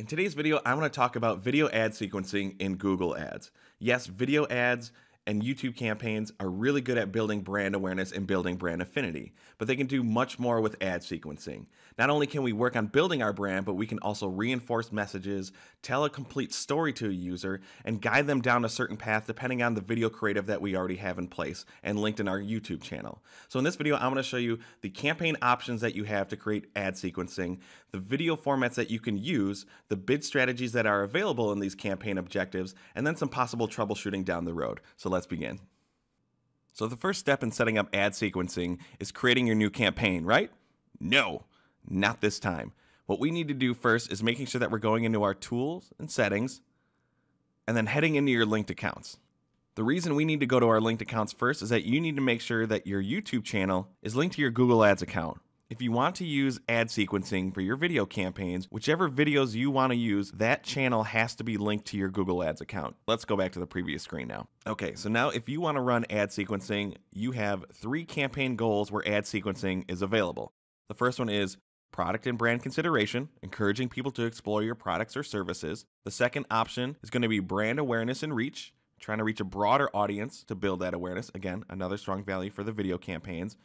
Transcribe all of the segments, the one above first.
In today's video, I want to talk about video ad sequencing in Google Ads. Yes, video ads and YouTube campaigns are really good at building brand awareness and building brand affinity, but they can do much more with ad sequencing. Not only can we work on building our brand, but we can also reinforce messages, tell a complete story to a user, and guide them down a certain path depending on the video creative that we already have in place and linked in our YouTube channel. So in this video, I'm going to show you the campaign options that you have to create ad sequencing, the video formats that you can use, the bid strategies that are available in these campaign objectives, and then some possible troubleshooting down the road. So let's begin. So the first step in setting up ad sequencing is creating your new campaign, right? No, not this time. What we need to do first is making sure that we're going into our tools and settings and then heading into your linked accounts. The reason we need to go to our linked accounts first is that you need to make sure that your YouTube channel is linked to your Google Ads account. If you want to use ad sequencing for your video campaigns, whichever videos you want to use, that channel has to be linked to your Google Ads account. Let's go back to the previous screen now. Okay, so now if you want to run ad sequencing, you have three campaign goals where ad sequencing is available. The first one is product and brand consideration, encouraging people to explore your products or services. The second option is going to be brand awareness and reach, trying to reach a broader audience to build that awareness. Again, another strong value for the video campaigns.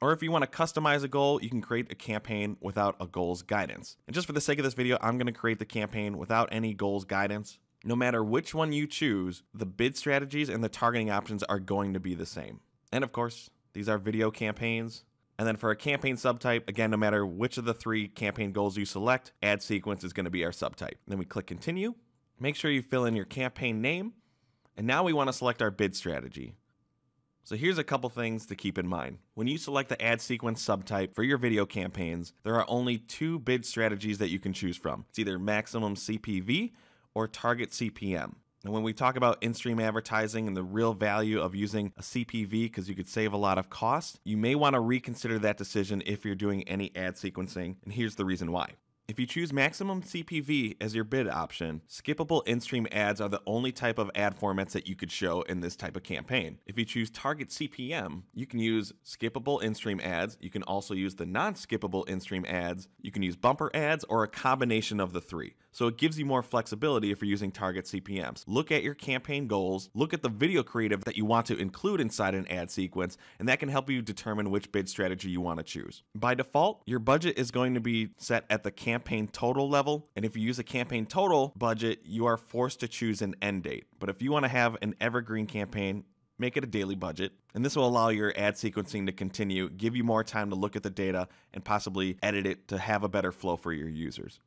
Or if you want to customize a goal, you can create a campaign without a goals guidance. And just for the sake of this video, I'm going to create the campaign without any goals guidance. No matter which one you choose, the bid strategies and the targeting options are going to be the same. And of course, these are video campaigns. And then for a campaign subtype, again, no matter which of the three campaign goals you select, ad sequence is going to be our subtype. Then we click continue. Make sure you fill in your campaign name. And now we want to select our bid strategy. So here's a couple things to keep in mind. When you select the ad sequence subtype for your video campaigns, there are only two bid strategies that you can choose from. It's either maximum CPV or target CPM. And when we talk about in-stream advertising and the real value of using a CPV because you could save a lot of cost, you may want to reconsider that decision if you're doing any ad sequencing. And here's the reason why. If you choose maximum CPV as your bid option, skippable in-stream ads are the only type of ad formats that you could show in this type of campaign. If you choose target CPM, you can use skippable in-stream ads. You can also use the non-skippable in-stream ads. You can use bumper ads or a combination of the three. So it gives you more flexibility if you're using target CPMs. Look at your campaign goals, look at the video creative that you want to include inside an ad sequence, and that can help you determine which bid strategy you want to choose. By default, your budget is going to be set at the campaign total level, and if you use a campaign total budget, you are forced to choose an end date. But if you want to have an evergreen campaign, make it a daily budget, and this will allow your ad sequencing to continue, give you more time to look at the data, and possibly edit it to have a better flow for your users.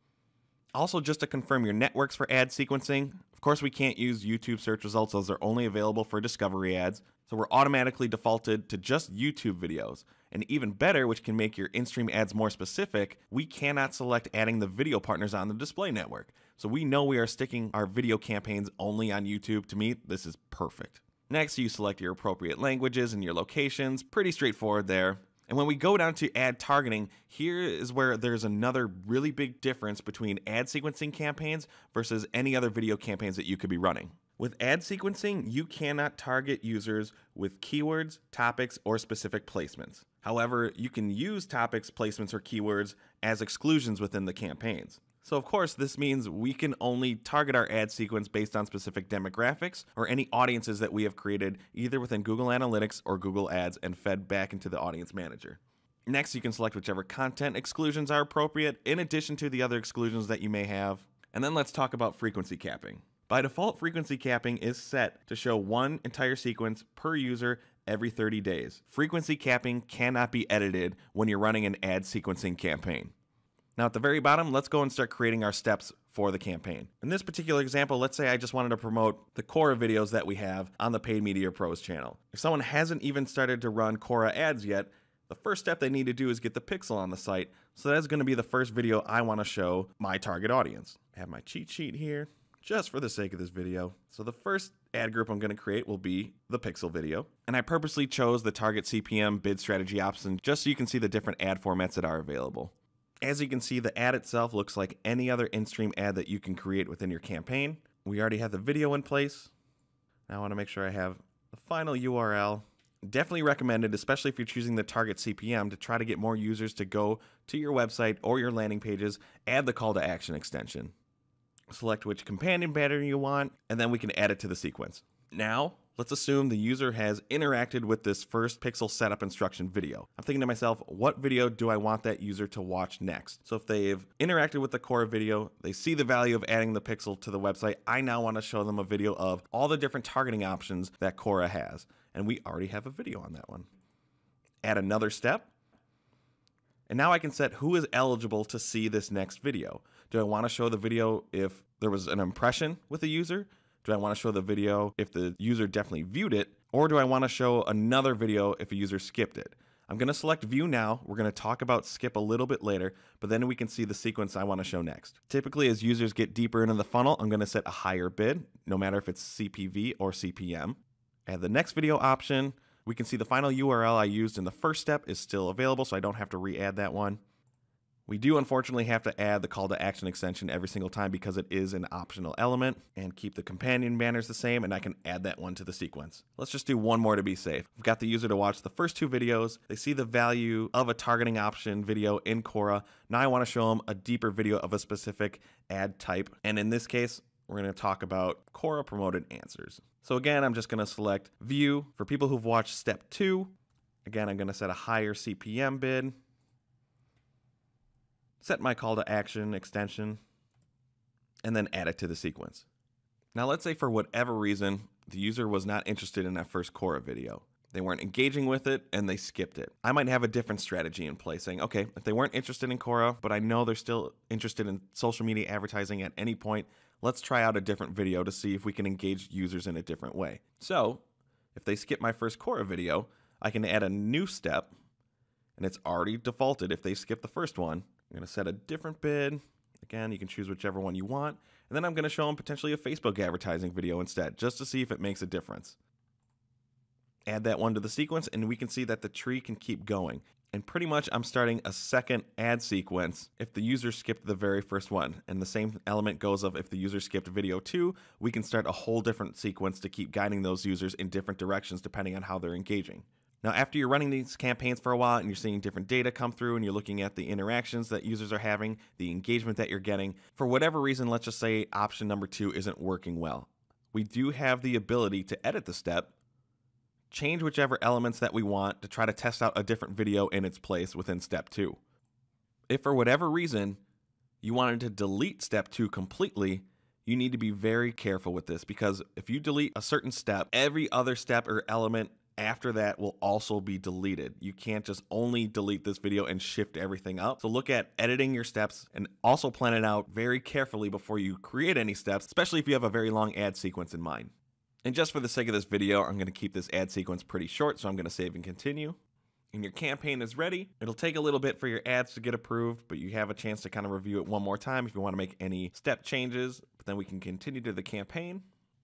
Also, just to confirm your networks for ad sequencing, of course, we can't use YouTube search results, those are only available for discovery ads. So we're automatically defaulted to just YouTube videos. And even better, which can make your in stream ads more specific, we cannot select adding the video partners on the display network. So we know we are sticking our video campaigns only on YouTube. To me, this is perfect. Next, you select your appropriate languages and your locations. Pretty straightforward there. And when we go down to ad targeting, here is where there's another really big difference between ad sequencing campaigns versus any other video campaigns that you could be running. With ad sequencing, you cannot target users with keywords, topics, or specific placements. However, you can use topics, placements, or keywords as exclusions within the campaigns. So of course, this means we can only target our ad sequence based on specific demographics or any audiences that we have created either within Google Analytics or Google Ads and fed back into the Audience Manager. Next, you can select whichever content exclusions are appropriate in addition to the other exclusions that you may have. And then let's talk about frequency capping. By default, frequency capping is set to show one entire sequence per user every 30 days. Frequency capping cannot be edited when you're running an ad sequencing campaign. Now at the very bottom, let's go and start creating our steps for the campaign. In this particular example, let's say I just wanted to promote the Quora videos that we have on the Paid Media Pros channel. If someone hasn't even started to run Quora ads yet, the first step they need to do is get the pixel on the site. So that's going to be the first video I want to show my target audience. I have my cheat sheet here just for the sake of this video. So the first ad group I'm going to create will be the pixel video. And I purposely chose the target CPM bid strategy option just so you can see the different ad formats that are available. As you can see, the ad itself looks like any other in-stream ad that you can create within your campaign. We already have the video in place. I want to make sure I have the final URL. Definitely recommended, especially if you're choosing the target CPM, to try to get more users to go to your website or your landing pages, add the call to action extension. select which companion banner you want, and then we can add it to the sequence. Now, let's assume the user has interacted with this first pixel setup instruction video. I'm thinking to myself, what video do I want that user to watch next? So if they've interacted with the Quora video, they see the value of adding the pixel to the website, I now want to show them a video of all the different targeting options that Quora has. And we already have a video on that one. Add another step. And now I can set who is eligible to see this next video. Do I want to show the video if there was an impression with a user? Do I want to show the video if the user definitely viewed it? Or do I want to show another video if a user skipped it? I'm going to select view now. We're going to talk about skip a little bit later, but then we can see the sequence I want to show next. Typically, as users get deeper into the funnel, I'm going to set a higher bid, no matter if it's CPV or CPM. Add the next video option. We can see the final URL I used in the first step is still available, so I don't have to re-add that one. We do unfortunately have to add the call to action extension every single time because it is an optional element and keep the companion banners the same and I can add that one to the sequence. Let's just do one more to be safe. We've got the user to watch the first two videos. They see the value of a targeting option video in Quora. Now I want to show them a deeper video of a specific ad type. And in this case, we're going to talk about Quora promoted answers. So again, I'm just going to select view for people who've watched step two. Again, I'm going to set a higher CPM bid set my call to action extension, and then add it to the sequence. Now, let's say for whatever reason, the user was not interested in that first Quora video. They weren't engaging with it and they skipped it. I might have a different strategy in place saying, okay, if they weren't interested in Quora, but I know they're still interested in social media advertising at any point, let's try out a different video to see if we can engage users in a different way. So, if they skip my first Quora video, I can add a new step, and it's already defaulted if they skip the first one, I'm going to set a different bid. Again, you can choose whichever one you want. And then I'm going to show them potentially a Facebook advertising video instead, just to see if it makes a difference. Add that one to the sequence, and we can see that the tree can keep going. And pretty much I'm starting a second ad sequence if the user skipped the very first one. And the same element goes of if the user skipped video two, we can start a whole different sequence to keep guiding those users in different directions depending on how they're engaging. Now, after you're running these campaigns for a while and you're seeing different data come through and you're looking at the interactions that users are having, the engagement that you're getting, for whatever reason, let's just say option number two isn't working well. We do have the ability to edit the step, change whichever elements that we want to try to test out a different video in its place within step two. If for whatever reason you wanted to delete step two completely, you need to be very careful with this because if you delete a certain step, every other step or element after that will also be deleted. You can't just only delete this video and shift everything up. So look at editing your steps and also plan it out very carefully before you create any steps, especially if you have a very long ad sequence in mind. And just for the sake of this video, I'm going to keep this ad sequence pretty short, so I'm to save and continue. And your campaign is ready. It'll take a little bit for your ads to get approved, but you have a chance to kind of review it one more time if you want to make any step changes. But then we can continue to the campaign.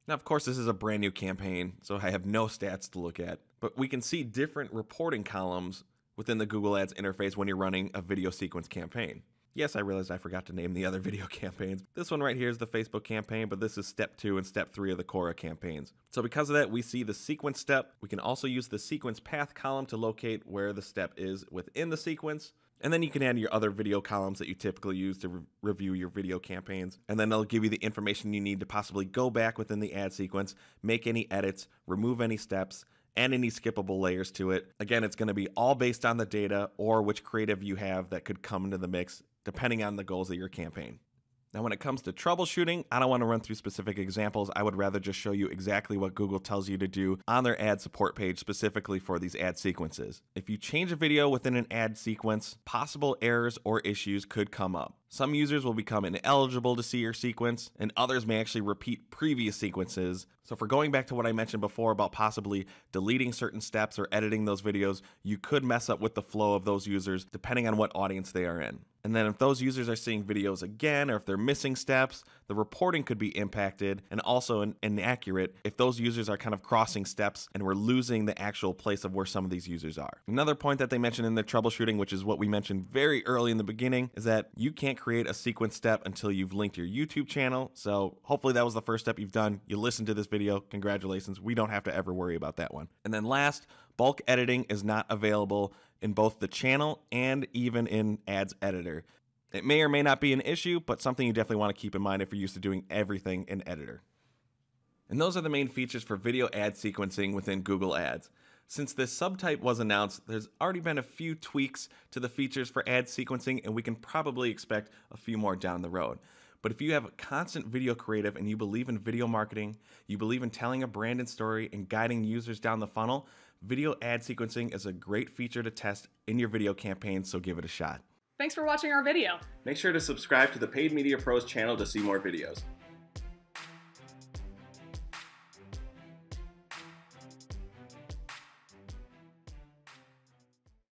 Now, of course, this is a brand new campaign, so I have no stats to look at, but we can see different reporting columns within the Google Ads interface when you're running a video sequence campaign. Yes, I realized I forgot to name the other video campaigns. This one right here is the Facebook campaign, but this is step two and step three of the Quora campaigns. So because of that, we see the sequence step. We can also use the sequence path column to locate where the step is within the sequence. And then you can add your other video columns that you typically use to re- review your video campaigns. And then they'll give you the information you need to possibly go back within the ad sequence, make any edits, remove any steps, and any skippable layers to it. Again, it's going to be all based on the data or which creative you have that could come into the mix, depending on the goals of your campaign. Now, when it comes to troubleshooting, I don't want to run through specific examples. I would rather just show you exactly what Google tells you to do on their ad support page specifically for these ad sequences. If you change a video within an ad sequence, possible errors or issues could come up. Some users will become ineligible to see your sequence, and others may actually repeat previous sequences. So, for going back to what I mentioned before about possibly deleting certain steps or editing those videos, you could mess up with the flow of those users depending on what audience they are in. And then if those users are seeing videos again, or if they're missing steps, the reporting could be impacted and also inaccurate if those users are kind of crossing steps and we're losing the actual place of where some of these users are. Another point that they mentioned in their troubleshooting, which is what we mentioned very early in the beginning, is that you can't create a sequence step until you've linked your YouTube channel. So hopefully that was the first step you've done. You listened to this video. Congratulations. We don't have to ever worry about that one. And then last, bulk editing is not available in both the channel and even in Ads Editor. It may or may not be an issue, but something you definitely want to keep in mind if you're used to doing everything in Editor. And those are the main features for video ad sequencing within Google Ads. Since this subtype was announced, there's already been a few tweaks to the features for ad sequencing, and we can probably expect a few more down the road. But if you have a constant video creative and you believe in video marketing, you believe in telling a branded story and guiding users down the funnel, video ad sequencing is a great feature to test in your video campaign, so give it a shot. Thanks for watching our video. Make sure to subscribe to the Paid Media Pros channel to see more videos.